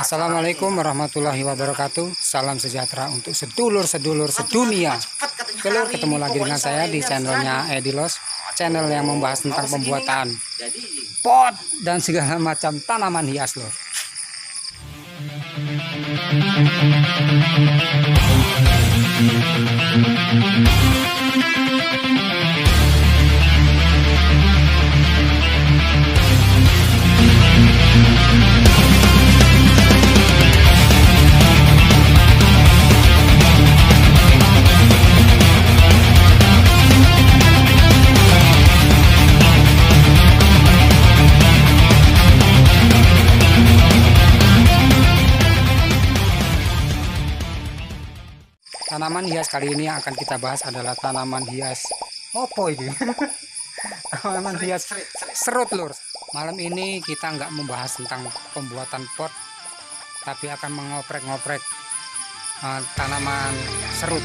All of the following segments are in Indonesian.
Assalamualaikum warahmatullahi wabarakatuh. Salam sejahtera untuk sedulur-sedulur sedunia. Kelur ketemu lagi dengan saya di channelnya Edilos, channel yang membahas tentang pembuatan pot dan segala macam tanaman hias loh. Tanaman hias kali ini yang akan kita bahas adalah tanaman hias opo ini? tanaman hias serut lur. Malam ini kita nggak membahas tentang pembuatan pot, tapi akan mengoprek-ngoprek uh, tanaman serut.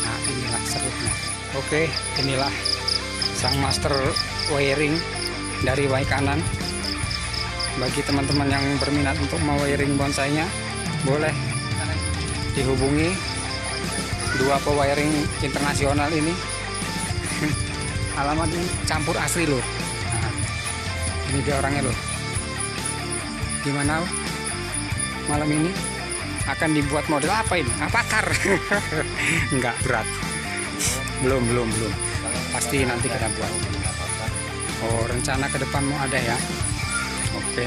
Nah inilah serutnya. Oke, inilah sang master wiring dari Y kanan. Bagi teman-teman yang berminat untuk mau wiring bonsainya, boleh dihubungi dua pewiring internasional ini. Alamat campur asli loh. Nah, ini dia orangnya loh. Gimana? Malam ini akan dibuat model apa ini? Nah, pakar. Enggak berat. Belum belum belum. Pasti nanti kita buat. Oh rencana ke depan mau ada ya? Oke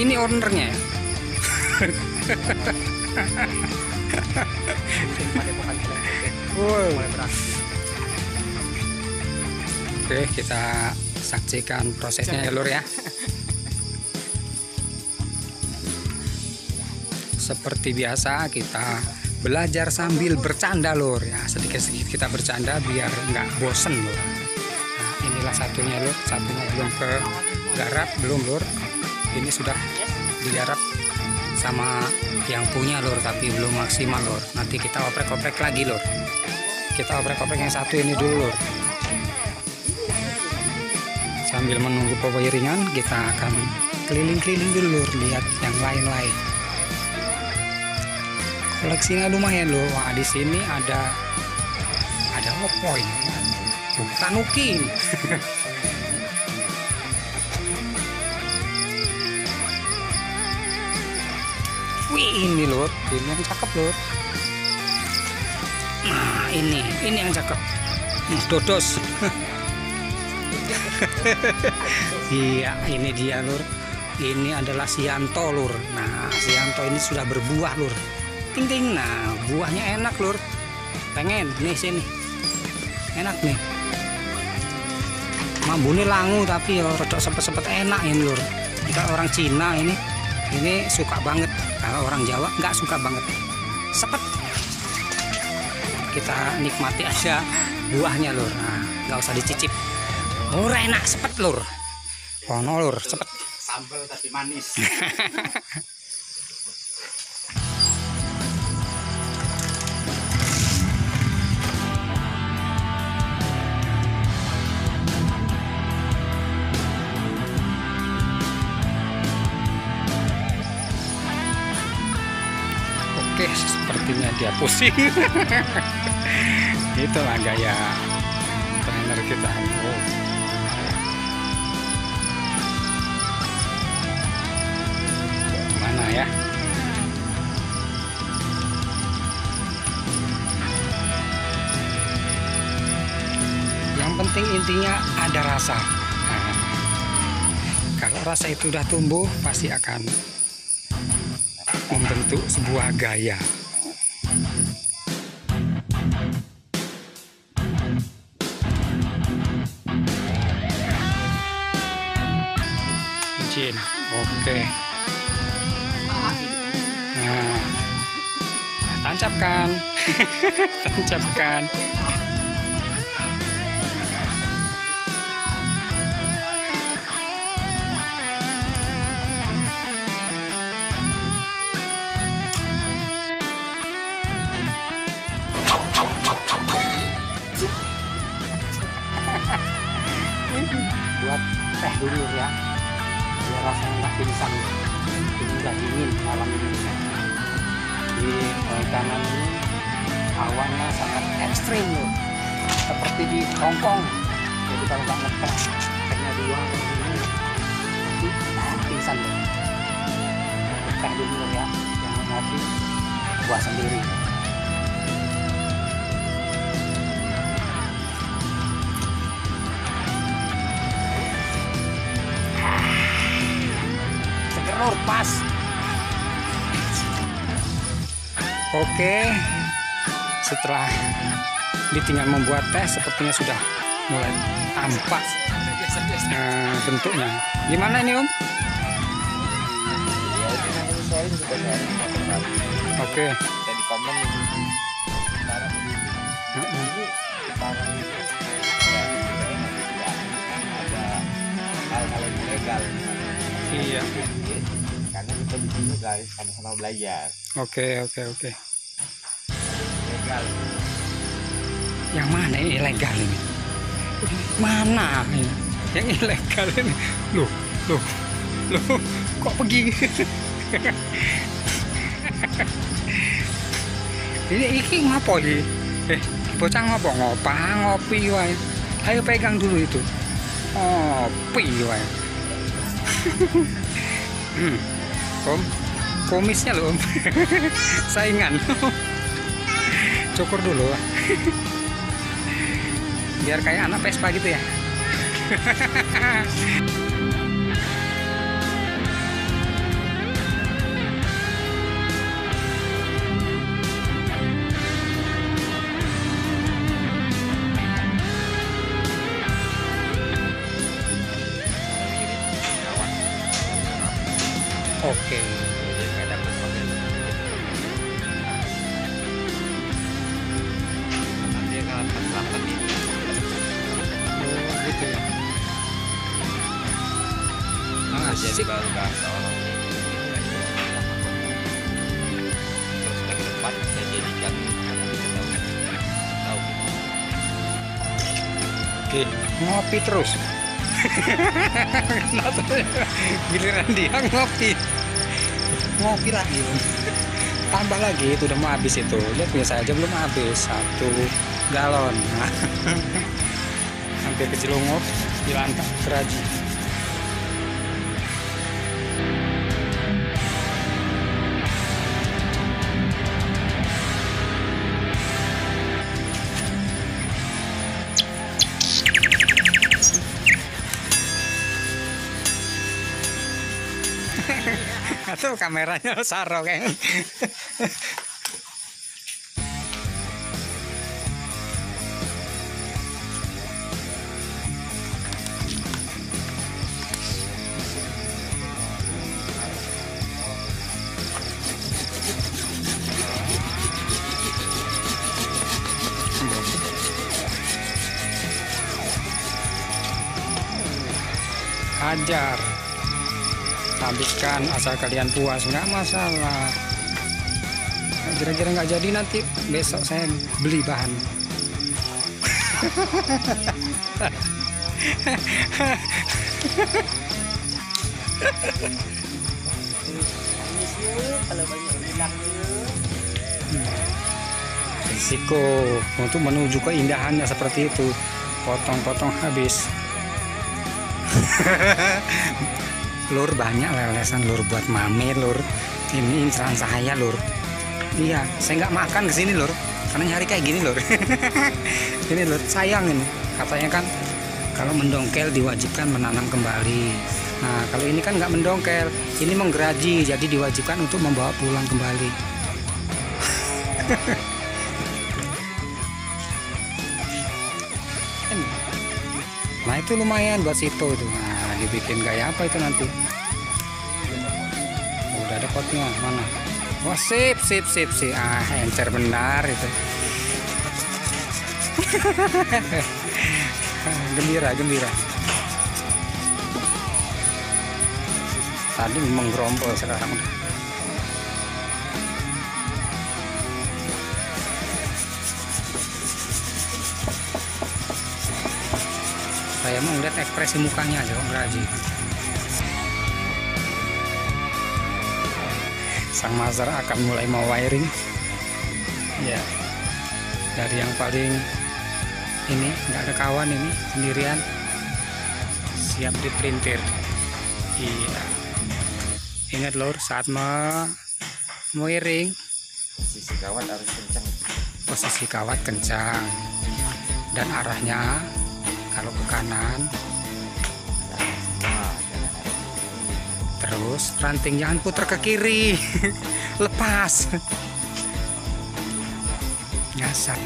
ini ownernya ya Wow. Oke, kita saksikan prosesnya ya, Lur ya. Seperti biasa kita belajar sambil bercanda, Lur ya. Sedikit-sedikit kita bercanda biar nggak bosen, Lur. Nah, inilah satunya, Lur. Satunya belum ke garap, belum, Lur. Ini sudah digarap sama yang punya, Lur, tapi belum maksimal, Lur. Nanti kita oprek-oprek lagi, Lur. Kita oprek-oprek yang satu ini dulu Lur. sambil menunggu pewiringan kita akan keliling-keliling dulu Lur, lihat yang lain-lain. Koleksinya lumayan loh wah di sini ada ada opo ini Oh, tanuki wih ini lur ini yang cakep lur Nah, ini, ini yang cakep. Hmm, Dodos. iya, ini dia, Lur. Ini adalah Sianto, Lur. Nah, Sianto ini sudah berbuah, Lur. Ting ting. Nah, buahnya enak, Lur. Pengen nih sini. Enak nih. Mambune langu tapi ya rodok sepet-sepet enak ini, Lur. Jika orang Cina ini ini suka banget. Kalau orang Jawa nggak suka banget. Sepet. Kita nikmati aja buahnya lur. Nah nggak usah dicicip. Murah enak. Sepet lur. Kono lur. Cepet sambal tapi manis dia pusing itulah gaya trainer kita. Oh. mana ya? Yang penting intinya ada rasa. Nah, kalau rasa itu udah tumbuh pasti akan membentuk sebuah gaya เจอสารจับการสารจับการวัดแต่ดูดีนะ pingsan ini udah dingin malam ini. Di eh, kanan ini awannya sangat ekstrim loh. Seperti di Hongkong jadi kalau nggak ngetek hanya dua ini nanti pingsan loh. Teh dulu ya jangan ngopi buat sendiri segerur pas oke. Setelah ditinggal membuat teh sepertinya sudah mulai tampak eh, bentuknya. Gimana ini om? Oke. Kita itu sini guys sama-sama belajar. oke oke oke. Ilegal. yang mana yang ilegal ini? Mana ini? Yang ilegal ini? Loh loh loh kok pergi ini iki ngapa iki eh bocah ngapa ngopa ngopi wae. Ayo pegang dulu itu. Ngopi wae. Hmm. Om. Komisnya loh om. Saingan. Cukur dulu. Biar kayak anak Vespa gitu ya Ngopi terus. Giliran dia ngopi. Ngopi lagi. Tambah lagi, itu udah mau habis itu. Lihat biasa aja belum habis. Satu galon. Hampir kejelungup di lantai keraji. Atau kameranya Saro kayak. Habiskan asal kalian puas nggak masalah. Nah, kira-kira nggak jadi nanti besok saya beli bahan. Risiko untuk menuju keindahannya seperti itu. Potong-potong habis lur banyak lelesan lur buat mami lur. Ini inceran saya lur. Iya saya nggak makan ke sini lur. Karena nyari kayak gini lur. Ini lur sayang ini. Katanya kan kalau mendongkel diwajibkan menanam kembali. Nah kalau ini kan nggak mendongkel ini menggeraji jadi diwajibkan untuk membawa pulang kembali. Nah itu lumayan buat situ itu. Nah dibikin gaya apa itu nanti? Udah ada potnya mana? Wah sip sip sip sip. Ah encer benar itu. Gembira gembira. Tadi menggerombol sekarang. udah saya mau ngeliat ekspresi mukanya aja Om Raji sang mazar akan mulai mau wiring. Ya. Dari yang paling ini nggak ada kawan ini sendirian. Siap diprintir. Iya. Ingat lor saat mau wiring sisi kawat harus kencang. Posisi kawat kencang. Dan arahnya kalau ke kanan. Terus ranting jangan putar ke kiri. Lepas. Nyasar.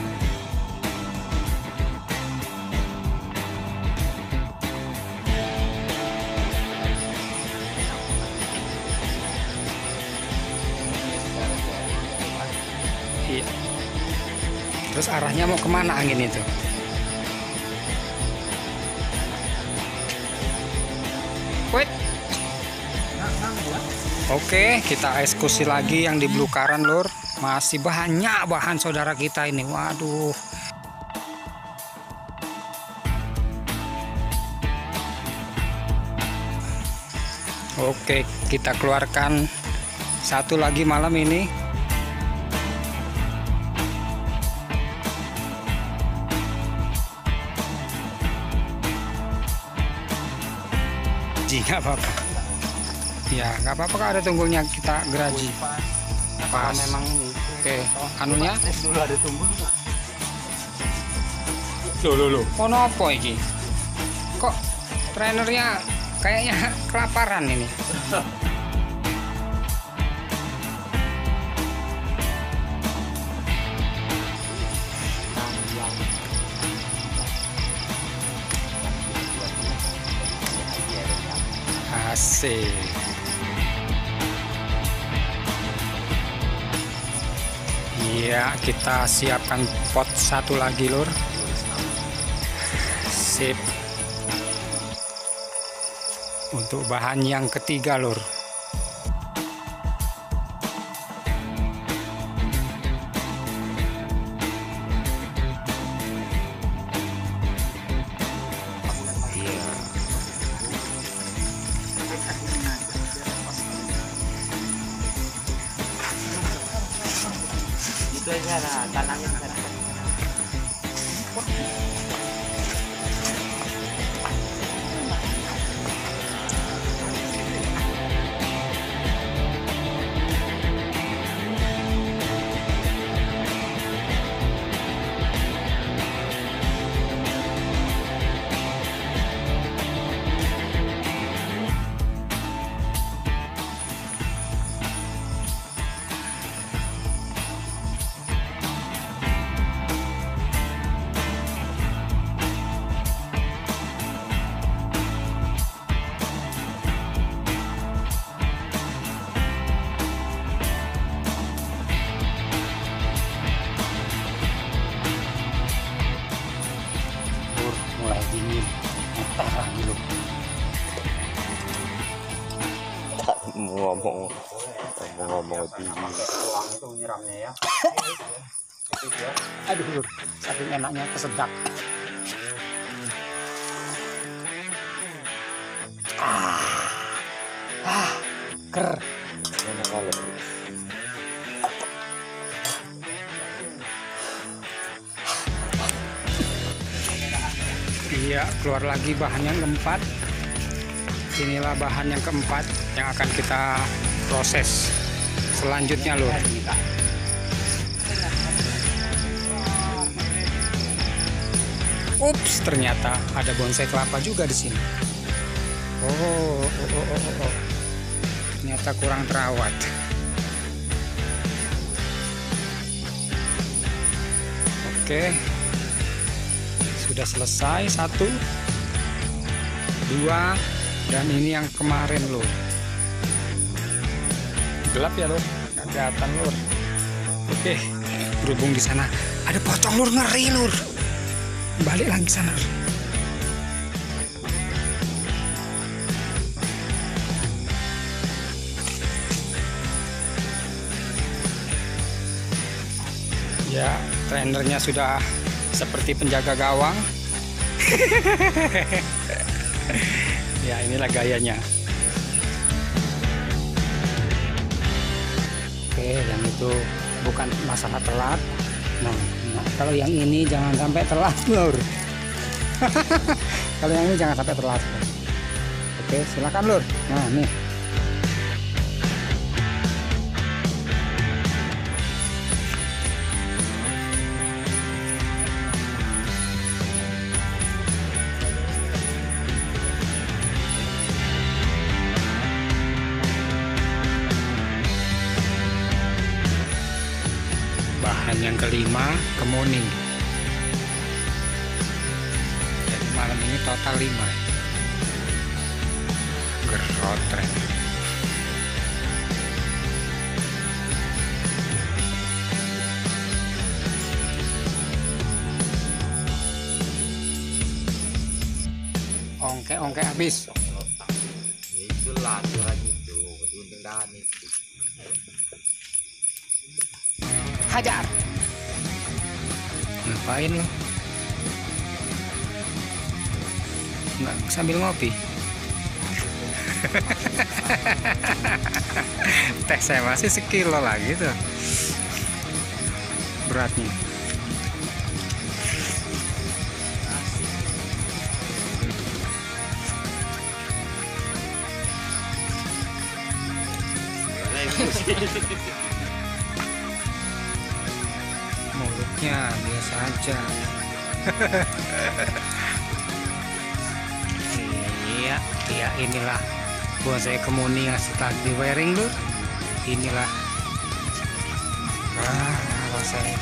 Iya. Terus arahnya mau ke mana angin itu Wait. Oke, kita eksekusi lagi yang di Blukaran, Lur. Masih banyak bahan saudara kita ini. Waduh. Oke, kita keluarkan satu lagi malam ini. Nggak apa-apa. Ya, nggak apa-apa ada tunggulnya kita geraji. Pas. memang ini Oke, anunya dulu ada tumbuh Loh, loh, loh. Ono apa iki? Kok trainernya kayaknya kelaparan ini? Asik. Iya, kita siapkan pot satu lagi, Lur. Sip. Untuk bahan yang ketiga, Lur. Aduh. Saking enaknya kesedak. Ah. Ah. Ker. enak kali Iya, keluar lagi bahan yang keempat. Inilah bahan yang keempat yang akan kita proses selanjutnya loh. Ups, ternyata ada bonsai kelapa juga di sini. Oh, oh, oh, oh, oh, oh. ternyata kurang terawat. Oke, sudah selesai. Satu dua dan ini yang kemarin loh gelap ya lur? Nggak kelihatan lur. Oke berhubung di sana ada pocong lur. Ngeri lur balik lagi sana. Ya trainernya sudah seperti penjaga gawang. Ya inilah gayanya. Oke yang itu bukan masalah telat nah, nah, kalau yang ini jangan sampai telat lur. Kalau yang ini jangan sampai telat Lur. oke silakan lur. Nah nih bahan yang kelima kemuning jadi malam ini total lima. Gerotrek ongke ongke habis. Itu lagi itu untung dan itu hajar. Ngapain lo nggak sambil ngopi. Teh saya masih sekilo lagi tuh. Beratnya mulutnya biasa aja. Iya iya inilah. Bonsai kemuning yang setelah di wearing lu. Inilah. Ah bonsai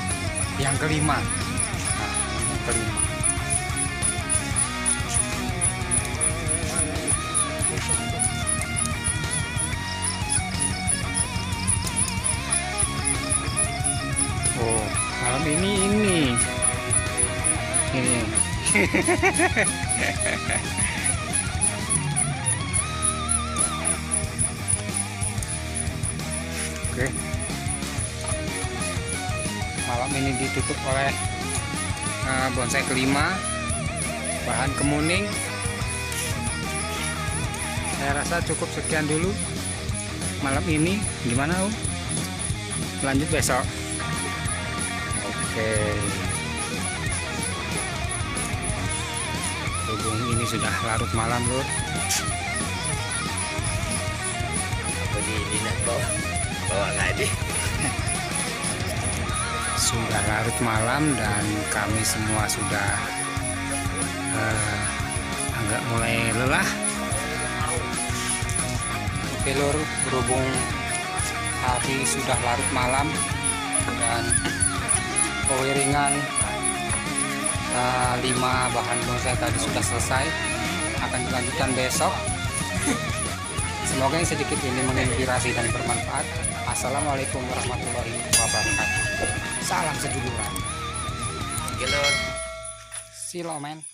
yang kelima. Nah, yang kelima ini ini. Ini. Oke. Malam ini ditutup oleh eh, bonsai kelima bahan kemuning. Saya rasa cukup sekian dulu malam ini. Gimana, Om? Lanjut besok. Oke. Berhubung ini sudah larut malam, Lur. Jadi ini nak bawa bawa lagi. Sudah larut malam dan kami semua sudah eh, agak mulai lelah. Oke, Lur, berhubung hari sudah larut malam dan pewiringan uh, lima bahan bonsai tadi sudah selesai. Akan dilanjutkan besok. Semoga yang sedikit ini menginspirasi dan bermanfaat. Assalamualaikum warahmatullahi wabarakatuh. Salam seduluran Oke lor. silo men